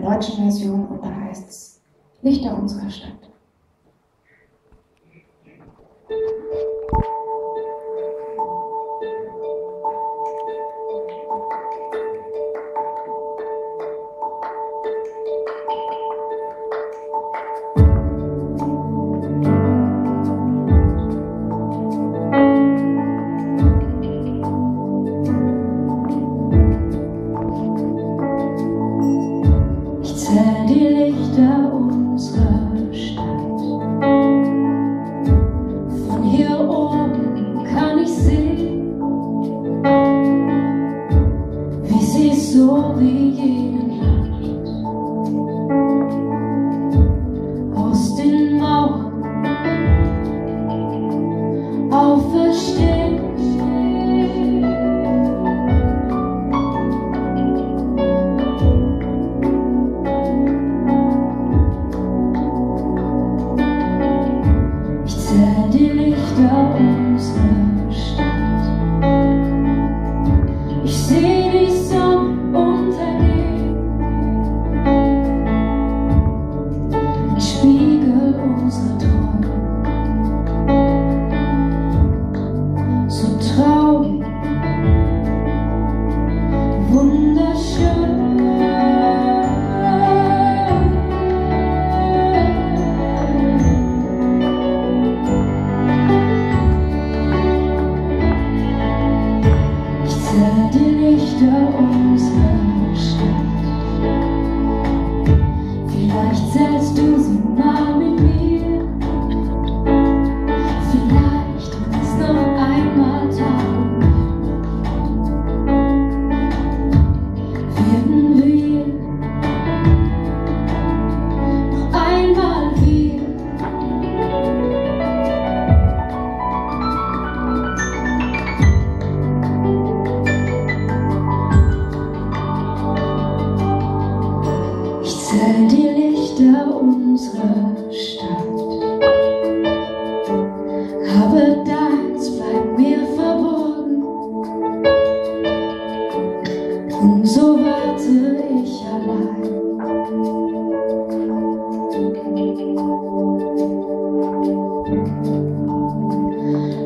der deutschen Version und da heißt es Lichter unserer Stadt. Lichter unserer Stadt. Von hier oben kann ich sehen, wie sie so wie ich. Die Lichter unserer Stadt. Aber deins bleibt mir verborgen. Und so warte ich allein.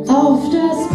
Auf das